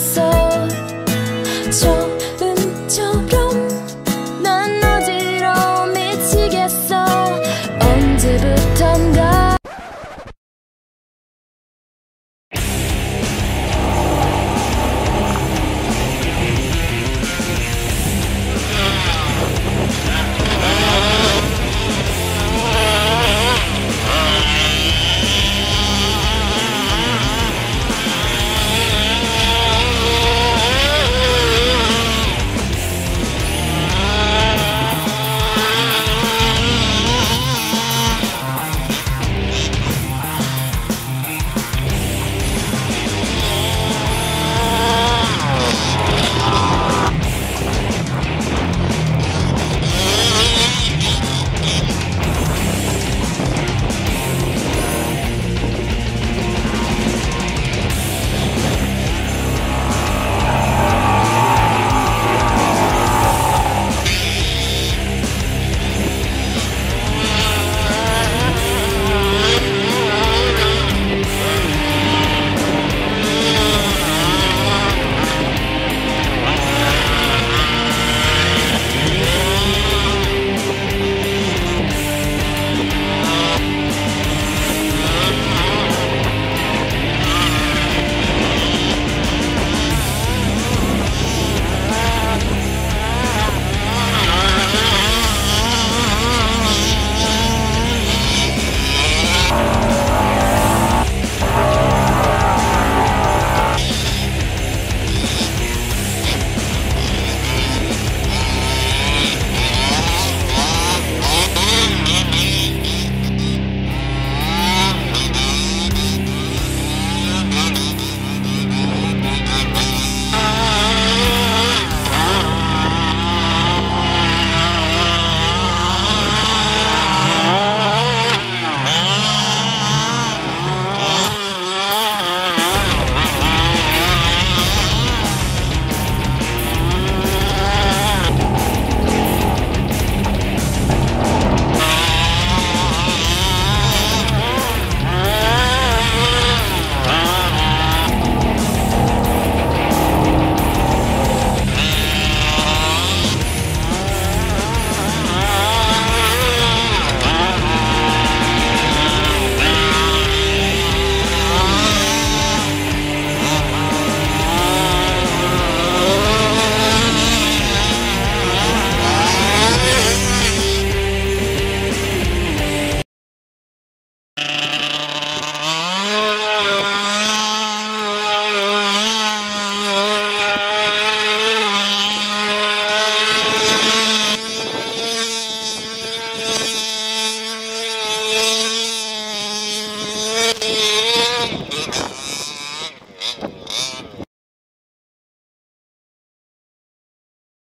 so